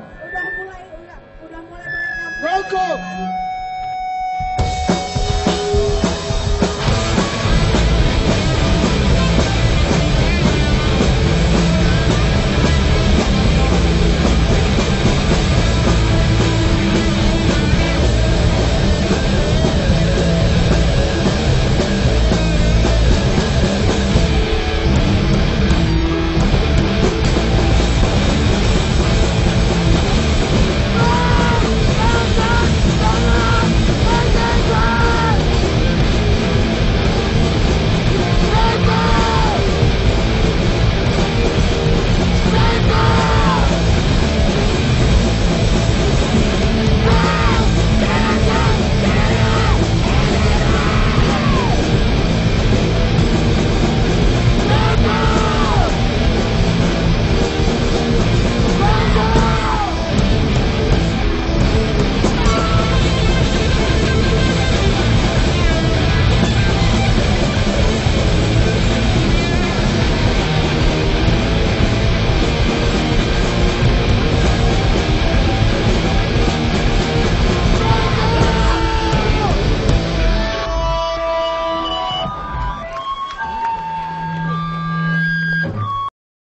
Udah mulai, udah, udah mulai mereka. Rokok.